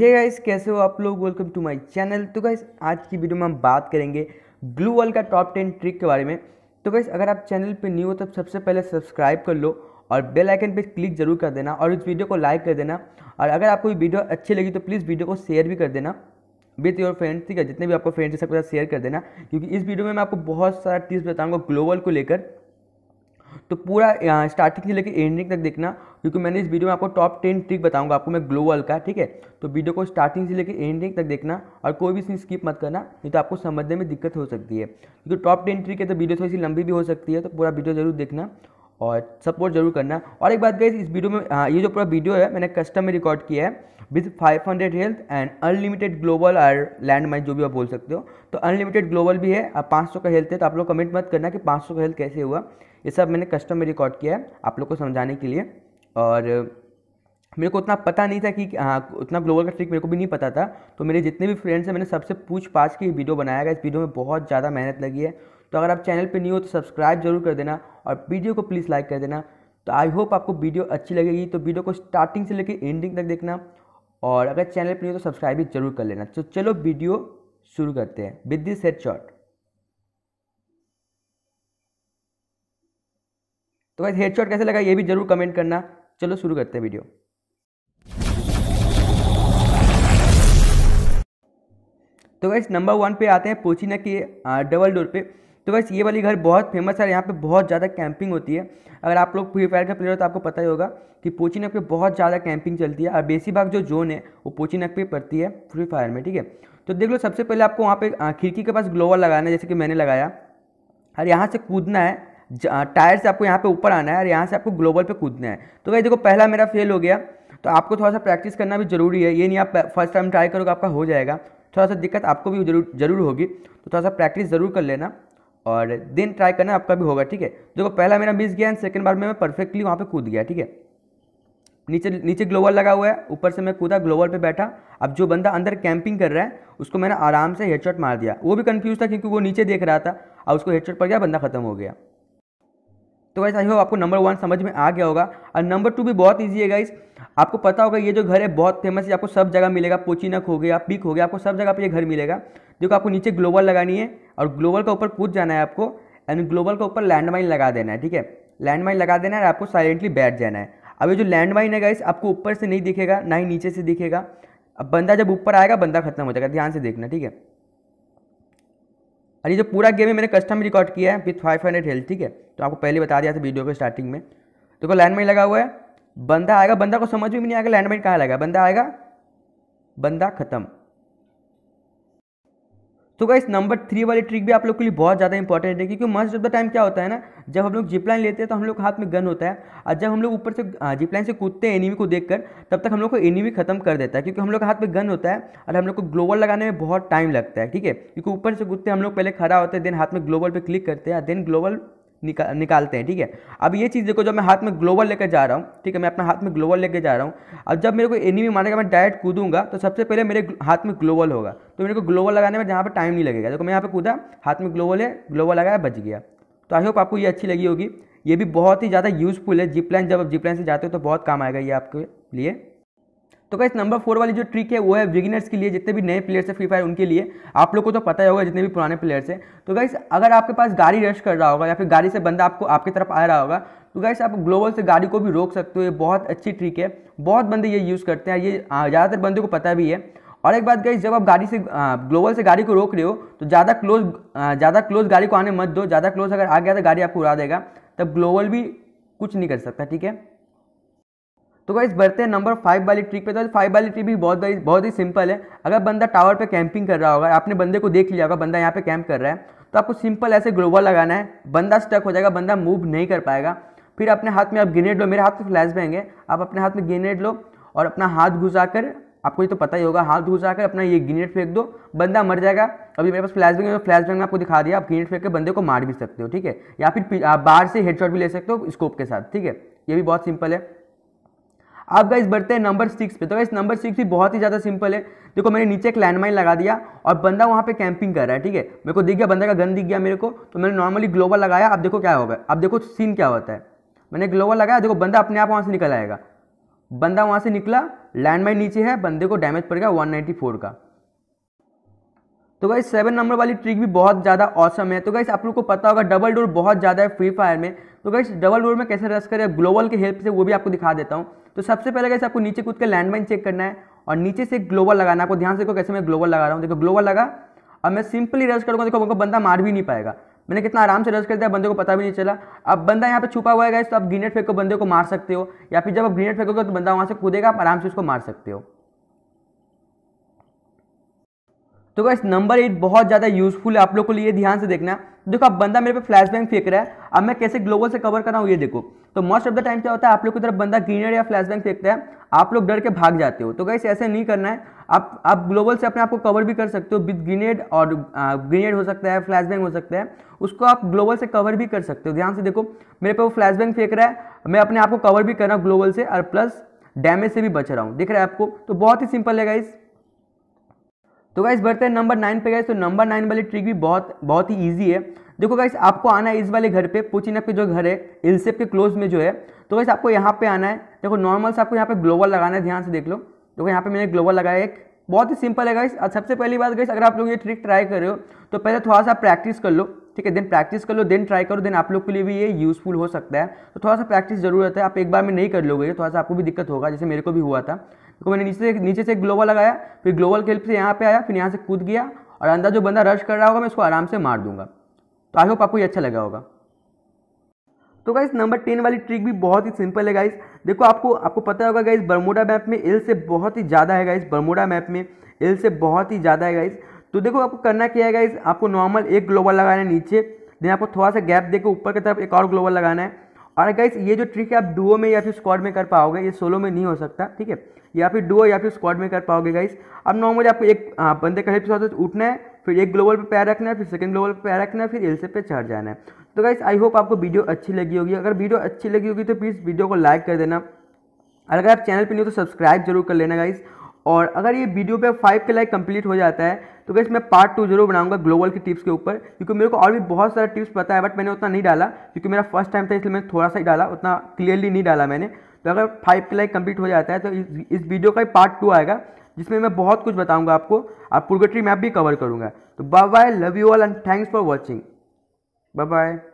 Hey guys, कैसे हो आप लोग? वेलकम टू माय चैनल तो गाइस, आज की वीडियो में हम बात करेंगे ग्लू वॉल का टॉप टेन ट्रिक के बारे में। तो गाइस, अगर आप चैनल पे न्यू हो तो सबसे पहले सब्सक्राइब कर लो और बेल आइकन पे क्लिक ज़रूर कर देना और इस वीडियो को लाइक कर देना। और अगर आपको वीडियो अच्छी लगी तो प्लीज़ वीडियो को शेयर भी कर देना विथ योर फ्रेंड्स ठीक है, जितने भी आपको फ्रेंड्स सबके साथ शेयर कर देना। क्योंकि इस वीडियो में मैं आपको बहुत सारा टिप्स बताऊँगा ग्लोबल को लेकर। तो पूरा स्टार्टिंग से लेकर एंडिंग तक देखना, क्योंकि मैंने इस वीडियो में आपको टॉप टेन ट्रिक बताऊँगा, आपको मैं ग्लोबल का, ठीक है? तो वीडियो को स्टार्टिंग से लेकर एंडिंग तक देखना और कोई भी सीन स्किप मत करना, नहीं तो आपको समझने में दिक्कत हो सकती है। क्योंकि टॉप टेन ट्रिक है तो वीडियो थोड़ी सी लंबी भी हो सकती है तो पूरा वीडियो ज़रूर देखना। और सपोर्ट ज़रूर करना। और एक बात गई इस वीडियो में आ, ये जो पूरा वीडियो है मैंने कस्टम में रिकॉर्ड किया है। With 500 health and unlimited global और लैंड माइन जो भी आप बोल सकते हो। तो अनलिमिटेड ग्लोबल भी है अब 500 का हेल्थ है तो आप लोग कमेंट मत करना कि 500 का हेल्थ कैसे हुआ। ये सब मैंने कस्टम में रिकॉर्ड किया है आप लोग को समझाने के लिए। और मेरे को उतना पता नहीं था कि हाँ उतना ग्लोबल का ट्रिक मेरे को भी नहीं पता था। तो मेरे जितने भी फ्रेंड्स हैं मैंने सबसे पूछ पाछ के वीडियो बनाया गया इस वीडियो में बहुत ज़्यादा मेहनत लगी है। तो अगर आप चैनल पे नहीं हो तो सब्सक्राइब ज़रूर कर देना। और वीडियो को प्लीज़ लाइक कर देना। तो आई होप आपको वीडियो अच्छी लगेगी। तो वीडियो को स्टार्टिंग से लेकर एंडिंग तक देखना और अगर चैनल पर नहीं तो सब्सक्राइब भी ज़रूर कर लेना। तो चलो वीडियो शुरू करते हैं। With this head shot. तो वैसे हेड शॉट कैसे लगा ये भी ज़रूर कमेंट करना। चलो शुरू करते हैं वीडियो। तो वैसे नंबर वन पे आते हैं पोचीना के डबल डोर पे। तो बस ये वाली घर बहुत फ़ेमस है यहाँ पे बहुत ज़्यादा कैंपिंग होती है। अगर आप लोग फ्री फायर का प्लेयर हो तो आपको पता ही होगा कि पोचीनक पे बहुत ज़्यादा कैंपिंग चलती है और बेसी भाग जो जोन है, वो पोचीनक पे पड़ती है फ्री फायर में, ठीक है? तो देख लो, सबसे पहले आपको वहाँ पे खिड़की के पास ग्लोवर लगाना है, जैसे कि मैंने लगाया। और यहाँ से कूदना है टायर से आपको यहाँ पे ऊपर आना है और यहाँ से आपको ग्लोबल पे कूदना है। तो भाई देखो, पहला मेरा फेल हो गया। तो आपको थोड़ा सा प्रैक्टिस करना भी ज़रूरी है। ये नहीं आप फ़र्स्ट टाइम ट्राई करोगे, आपका हो जाएगा। थोड़ा सा दिक्कत आपको भी ज़रूर ज़रूर होगी। तो थोड़ा सा प्रैक्टिस ज़रूर कर लेना। और दिन ट्राई करना आपका भी होगा, ठीक है? देखो, पहला मेरा मिस गया एंड सेकेंड बार में मैं परफेक्टली वहाँ पर कूद गया, ठीक है? नीचे नीचे ग्लोवर लगा हुआ है, ऊपर से मैं कूदा ग्लोवर पे बैठा। अब जो बंदा अंदर कैंपिंग कर रहा है, उसको मैंने आराम से हेडशॉट मार दिया। वो भी कंफ्यूज था क्योंकि वो नीचे देख रहा था। और उसको हेडशॉट पड़ गया, बंदा खत्म हो गया। तो गाइस आई होप आपको नंबर वन समझ में आ गया होगा। और नंबर टू भी बहुत ईजी है गाइस आपको पता होगा, ये जो घर है, बहुत फ़ेमस है। आपको सब जगह मिलेगा। पोचीनक हो गया, पिक हो गया, आपको सब जगह पे ये घर मिलेगा। देखो, आपको नीचे ग्लोबल लगानी है और ग्लोबल का ऊपर कूद जाना है आपको। एंड ग्लोबल का ऊपर लैंडमाइन लगा देना है, ठीक है? लैंडमाइन लगा देना है और आपको साइलेंटली बैठ जाना है। अब ये जो लैंडमाइन है गाइस आपको ऊपर से नहीं दिखेगा, ना ही नीचे से दिखेगा। अब बंदा जब ऊपर आएगा, बंदा खत्म हो जाएगा। ध्यान से देखना, ठीक है? और ये जो पूरा गेम है, मैंने कस्टम रिकॉर्ड किया है विथ फाइव हंड्रेड हेल्थ ठीक है? तो आपको पहले बता दिया था वीडियो के स्टार्टिंग में। देखो लैंड माइन लगा हुआ है। बंदा आएगा, बंदा को समझ में नहीं आएगा लैंड माइन कहाँ लगा बंदा आएगा, बंदा खत्म। तो गाइस नंबर थ्री वाली ट्रिक भी आप लोग के लिए बहुत ज़्यादा इंपॉर्टेंट है क्योंकि मस्ट ऑफ़ द टाइम क्या होता है ना, जब हम लोग जिपलाइन लेते हैं तो हम लोग हाथ में गन होता है, और जब हम लोग ऊपर से जिपलाइन से कूदते हैं एनिमी को देखकर, तब तक हम लोग को एनिमी खत्म कर देता है, क्योंकि हम लोग हाथ में गन होता है, और हम लोग को ग्लोबल लगाने में बहुत टाइम लगता है, ठीक है? क्योंकि ऊपर से कूदते हम लोग पहले खड़ा होते हैं देन हाथ में ग्लोबल पर क्लिक करते हैं देन ग्लोबल निका, निकालते हैं ठीक है? अब ये चीज़ देखो जब मैं हाथ में ग्लोबल लेकर जा रहा हूँ ठीक है मैं अपना हाथ में ग्लोबल लेकर जा रहा हूँ अब जब मेरे को एनिमी मारेगा मैं डायरेक्ट कूदूँगा तो सबसे पहले मेरे हाथ में ग्लोबल होगा। तो मेरे को ग्लोबल लगाने में जहाँ पर टाइम नहीं लगेगा। देखो मैं यहाँ पर कूदा हाथ में ग्लोबल है ग्लोबल लगाया बच गया। तो आई होप आपको ये अच्छी लगी होगी। ये भी बहुत ही ज़्यादा यूज़फुल है जिपलाइन जब आप जिपलाइन से जाते हो तो बहुत काम आएगा ये आपके लिए। तो कैसे नंबर फोर वाली जो ट्रिक है, वो है बिगिनर्स के लिए, जितने भी नए प्लेयर्स है फ्री फायर उनके लिए। आप लोग को तो पता ही होगा, जितने भी पुराने प्लेयर्स हैं। तो गाइस अगर आपके पास गाड़ी रश कर रहा होगा, या फिर गाड़ी से बंदा आपको, आपकी तरफ़ आ रहा होगा तो गाइस आप ग्लोबल से गाड़ी को भी रोक सकते हो। ये बहुत अच्छी ट्रिक है। बहुत बंदे ये यूज़ करते हैं। ये ज़्यादातर बंदे को पता भी है। और एक बात गई जब आप गाड़ी से ग्लोबल से गाड़ी को रोक रहे हो तो ज़्यादा क्लोज ज़्यादा क्लोज गाड़ी को आने मत दो। ज़्यादा क्लोज अगर आ गया तो गाड़ी आपको उड़ा देगा। तब ग्लोबल भी कुछ नहीं कर सकता, ठीक है? तो गाइस बढ़ते हैं नंबर फाइव वाली ट्रिक पे। तो फाइव वाली ट्रिक भी बहुत बहुत ही सिंपल है। अगर बंदा टावर पे कैंपिंग कर रहा होगा, आपने बंदे को देख लिया होगा, बंदा यहाँ पे कैंप कर रहा है तो आपको सिंपल ऐसे ग्लोबल लगाना है। बंदा स्टक हो जाएगा, बंदा मूव नहीं कर पाएगा। फिर अपने हाथ में आप ग्रेनेड लो, मेरे हाथ में फ्लैश बैंग है। आप अपने हाथ में ग्रेनेड लो और अपना हाथ घुसा कर आपको ये तो पता ही होगा, हाथ घुसा कर अपना ये ग्रेनेड फेंक दो, बंदा मर जाएगा। अभी मेरे पास फ्लैश बैंग है फ्लैश बैंग में आपको दिखा दिया, आप ग्रेनेड फेंक के बंदे को मार भी सकते हो, ठीक है? या फिर आप बाहर से हेडशॉट भी ले सकते हो स्कोप के साथ, ठीक है? ये भी बहुत सिंपल है। अब गाइस बढ़ते हैं नंबर सिक्स पे। तो गाइस नंबर सिक्स भी बहुत ही ज़्यादा सिंपल है। देखो, मैंने नीचे एक लैंडमाइन लगा दिया और बंदा वहाँ पे कैंपिंग कर रहा है, ठीक है? मेरे को दिख गया, बंदा का गन दिख गया मेरे को। तो मैंने नॉर्मली ग्लोबल लगाया। अब देखो क्या होगा। अब देखो सीन क्या होता है। मैंने ग्लोबल लगाया। देखो, बंदा अपने आप वहाँ से निकल आएगा। बंदा वहाँ से निकला लैंड नीचे है, बंदे को डैमेज पड़ेगा 194 का। तो गाइस सेवन नंबर वाली ट्रिक भी बहुत ज़्यादा औसम है। तो गाइस आप लोग को पता होगा डबल डोर बहुत ज़्यादा है फ्री फायर में। तो गाइस डबल डोर में कैसे रस करें? ग्लोबल के हेल्प से, वो भी आपको दिखा देता हूँ। तो सबसे पहले कैसे आपको नीचे कूद के लैंडमाइन चेक करना है और नीचे से ग्लोबल लगाना आपको ध्यान से देखो कैसे मैं ग्लोबल लगा रहा हूँ। देखो ग्लोबल लगा। अब मैं सिंपली रस करूँगा, देखो उनको बंदा मार भी नहीं पाएगा। मैंने कितना आराम से रस कर दिया, बंदे को पता भी नहीं चला। अब बंदा यहाँ पे छुपा हुआ है तो आप ग्रीनेट फेंको बंदे को मार सकते हो, या फिर जब आप ग्रीनेट फेंकोगे तो बंदा वहाँ से कूदेगा, आप आराम से उसको मार सकते हो। तो गाइस नंबर एट बहुत ज़्यादा यूजफुल है, आप लोग को लिए ध्यान से देखना। देखो, अब बंदा मेरे पे फ्लैश बैंक फेंक रहा है, अब मैं कैसे ग्लोबल से कवर कर रहा हूँ, ये देखो। तो मोस्ट ऑफ़ द टाइम क्या होता है, आप लोग की तरफ़ बंदा ग्रीनर या फ्लैश बैंक फेंकता है, आप लोग डर के भाग जाते हो। तो गाइस ऐसे नहीं करना है, आप आप ग्लोबल से अपने आप को कवर भी कर सकते हो विद ग्रीनेड और ग्रीनेड हो सकता है फ्लैश बैंक हो सकता है, उसको आप ग्लोबल से कवर भी कर सकते हो। ध्यान से देखो, मेरे पे वो फ्लैश बैंक फेंक रहा है, मैं अपने आप को कवर भी कर रहा हूँ ग्लोबल से, और प्लस डैमेज से भी बच रहा हूँ। दिख रहा है आपको? तो बहुत ही सिंपल है गाइस तो गाइस बढ़ते हैं नंबर नाइन पे गए तो नंबर नाइन वाली ट्रिक भी बहुत बहुत ही ईजी है। देखो गाइस आपको आना है इस वाले घर पे पुचिनप के जो घर है इलसेप के क्लोज में जो है। तो गाइस आपको यहाँ पे आना है। देखो नॉर्मल से आपको यहाँ पे ग्लोबल लगाना है, ध्यान से देख लो। देखो, यहाँ पे मैंने ग्लोबल लगाया, एक बहुत ही सिंपल है गाइस सबसे पहली बात गाइस अगर आप लोग ये ट्रिक ट्राई कर रहे हो तो पहले थोड़ा सा प्रैक्टिस कर लो, ठीक है? देन प्रैक्टिस कर लो देन ट्राई करो देन आप लोग के लिए भी ये यूजफुल हो सकता है। तो थोड़ा सा प्रैक्टिस ज़रूरत है। आप एक बार में नहीं कर लोगे, थोड़ा सा आपको भी दिक्कत होगा, जैसे मेरे को भी हुआ था। तो मैंने नीचे से नीचे से ग्लोबल लगाया, फिर ग्लोबल के हेल्प से यहाँ पे आया, फिर यहाँ से कूद गया, और अंदर जो बंदा रश कर रहा होगा, मैं उसको आराम से मार दूँगा। तो आई होप आपको ये अच्छा लगा होगा। तो गाइस नंबर टेन वाली ट्रिक भी बहुत ही सिंपल है गाइस देखो आपको आपको पता होगा गाइस बरमोडा मैप में एल से बहुत ही ज़्यादा है गाइस बरमोडा मैप में एल से बहुत ही ज़्यादा है गाइस तो देखो आपको करना क्या है गाइस आपको नॉर्मल एक ग्लोबल लगाना है नीचे देन आपको थोड़ा सा गैप देकर ऊपर की तरफ़ एक और ग्लोबल लगाना है। और गाइस ये जो ट्रिक है आप डुओ में या फिर स्क्वाड में कर पाओगे ये सोलो में नहीं हो सकता ठीक है? या फिर डुओ या फिर स्क्वाड में कर पाओगे गाइस अब नॉर्मली आपको एक आ, बंदे का हेल्प से उठना है फिर एक ग्लोबल पे पैर रखना है फिर सेकंड ग्लोबल पे पैर रखना है फिर एल से पे चढ़ जाना है. तो गाइस आई होप आपको वीडियो अच्छी लगी होगी. अगर वीडियो अच्छी लगी होगी तो प्लीज़ वीडियो को लाइक कर देना. अगर आप चैनल पर नहीं हो तो सब्सक्राइब ज़रूर कर लेना गाइस और अगर ये वीडियो पे फाइव के लाइक कंप्लीट हो जाता है तो गैस मैं पार्ट टू ज़रूर बनाऊँगा ग्लोबल की टिप्स के ऊपर क्योंकि मेरे को और भी बहुत सारे टिप्स पता है बट मैंने उतना नहीं डाला क्योंकि मेरा फ़र्स्ट टाइम था इसलिए मैंने थोड़ा सा ही डाला उतना क्लियरली नहीं डाला मैंने। तो अगर फाइव के लाइक कंप्लीट हो जाता है तो इस, वीडियो का पार्ट टू आएगा जिसमें मैं बहुत कुछ बताऊँगा आपको और पुरगट्री मैप भी कवर करूँगा। तो bye bye love you all and thanks for watching bye bye